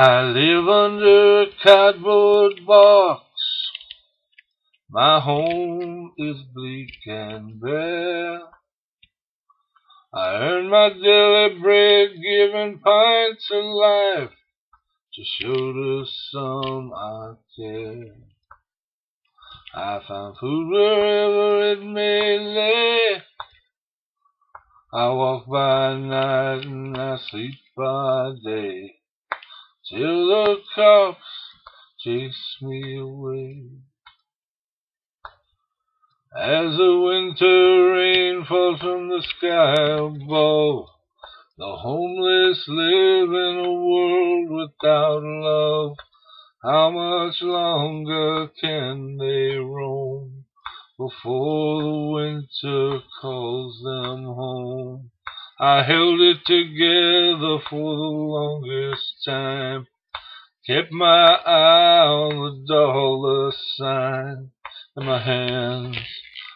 I live under a cardboard box. My home is bleak and bare. I earn my daily bread giving pints of life to show to some I care. I find food wherever it may lay. I walk by night and I sleep by day till the cops chase me away. As the winter rain falls from the sky above, the homeless live in a world without love. How much longer can they roam before the winter calls them? I held it together for the longest time. Kept my eye on the dollar sign and my hands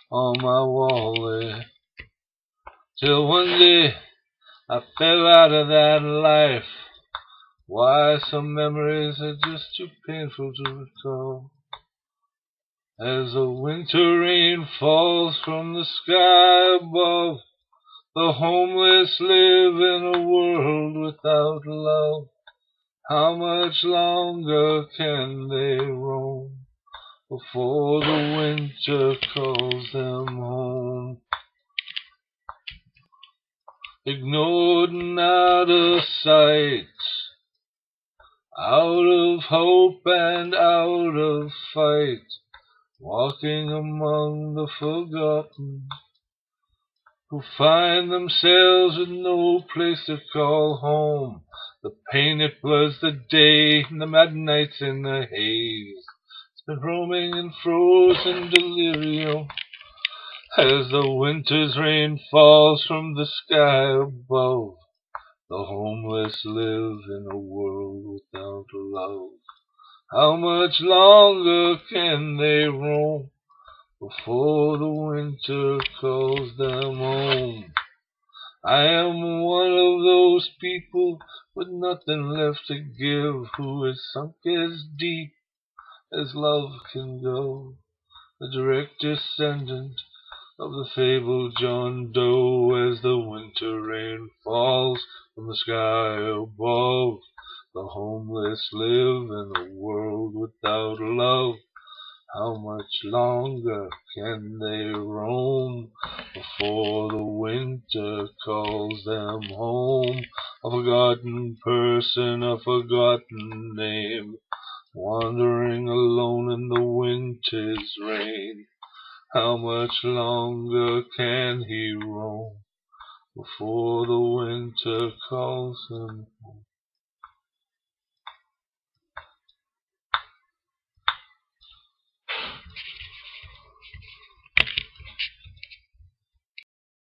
on my wallet. Till one day I fell out of that life. Why some memories are just too painful to recall. As the winter rain falls from the sky above, the homeless live in a world without love. How much longer can they roam before the winter calls them home? Ignored and out of sight, out of hope and out of fight, walking among the forgotten who find themselves with no place to call home. The pain it blurs the day, and the mad nights in the haze. It's been roaming in frozen delirium as the winter's rain falls from the sky above. The homeless live in a world without love. How much longer can they roam? Before the winter calls them home. I am one of those people with nothing left to give, who is sunk as deep as love can go. A direct descendant of the fabled John Doe as the winter rain falls from the sky above. The homeless live in a world without love. How much longer can they roam before the winter calls them home? A forgotten person, a forgotten name, wandering alone in the winter's rain. How much longer can he roam before the winter calls him home?